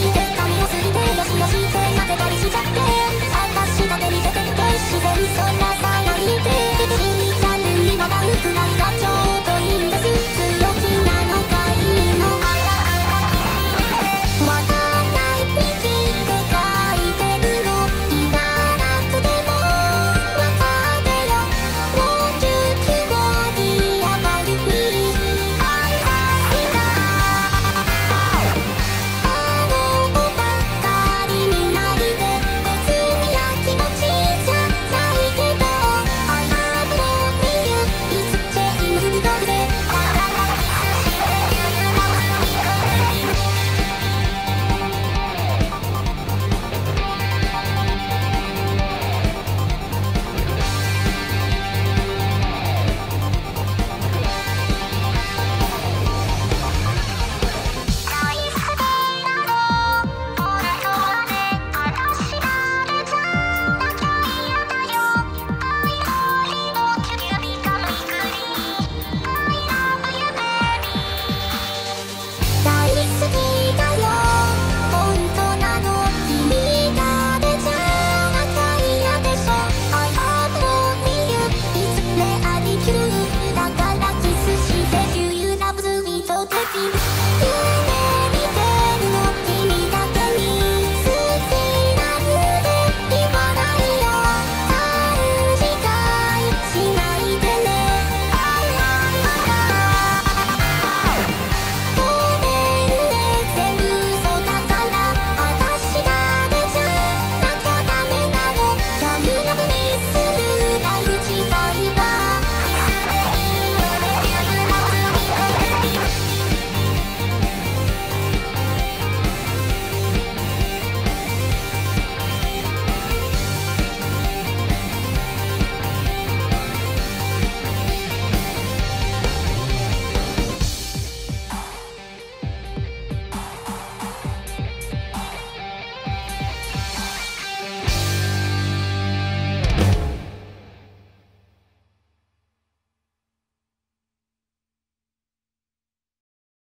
「あたしたて見せて。て自然そんなさないで」